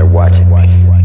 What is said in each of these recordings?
they're watching me.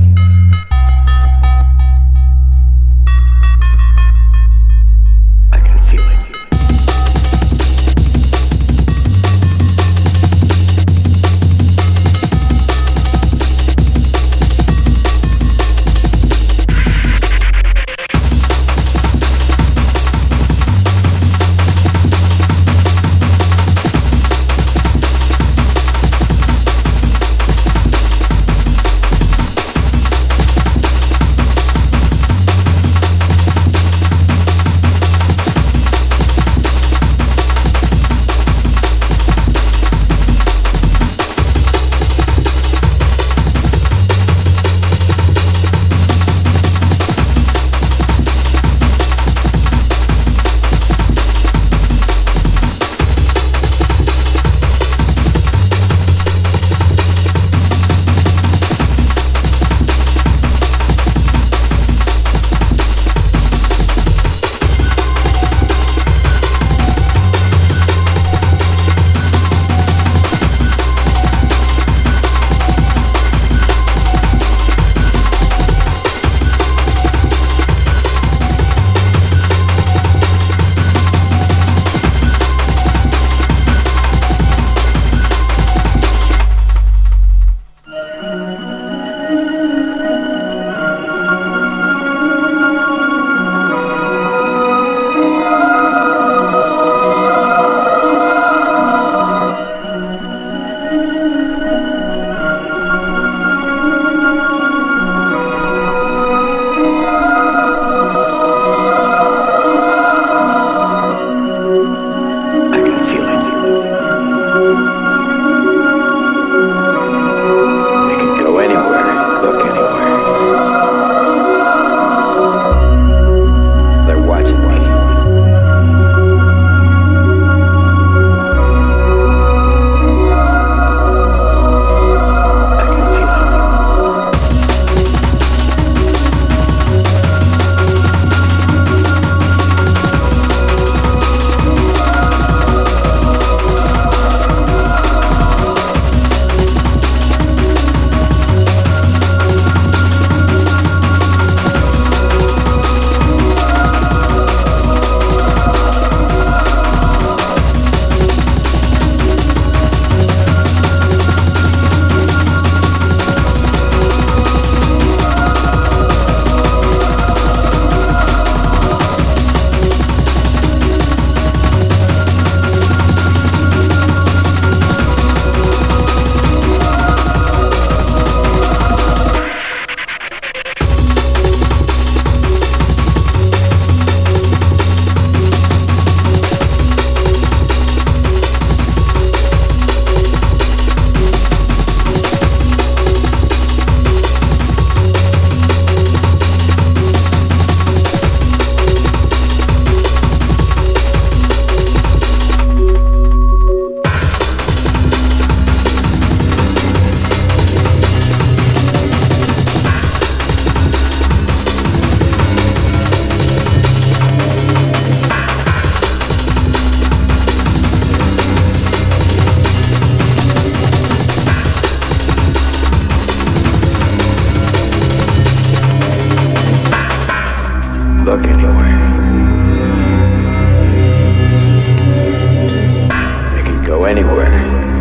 Anywhere.